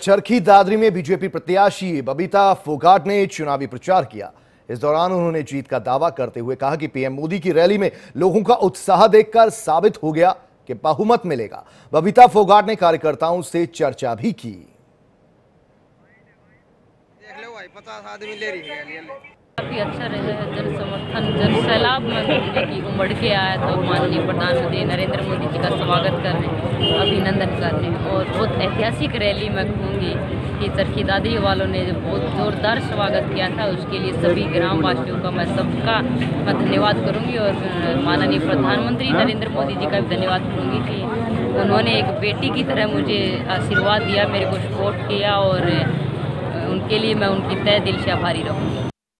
चरखी दादरी में बीजेपी प्रत्याशी बबीता फोगाट ने चुनावी प्रचार किया। इस दौरान उन्होंने जीत का दावा करते हुए कहा कि पीएम मोदी की रैली में लोगों का उत्साह देखकर साबित हो गया कि बहुमत मिलेगा। बबीता फोगाट ने कार्यकर्ताओं से चर्चा भी की। देख लो भाई पचास आदमी ले रही है रैली। ले काफ़ी अच्छा रहा है जन समर्थन जन सैलाब में की उमड़ के आया तो माननीय प्रधानमंत्री नरेंद्र मोदी जी का स्वागत कर रहे हैं। अभिनंदन कर रहे और बहुत ऐतिहासिक रैली मैं कहूँगी कि चरखी दादरी वालों ने बहुत ज़ोरदार स्वागत किया था, उसके लिए सभी ग्रामवासियों का मैं सबका मैं धन्यवाद करूँगी और माननीय प्रधानमंत्री नरेंद्र मोदी जी का भी धन्यवाद करूँगी कि उन्होंने एक बेटी की तरह मुझे आशीर्वाद दिया, मेरे को सपोर्ट किया और उनके लिए मैं उनकी तय दिल से आभारी रहूँगी।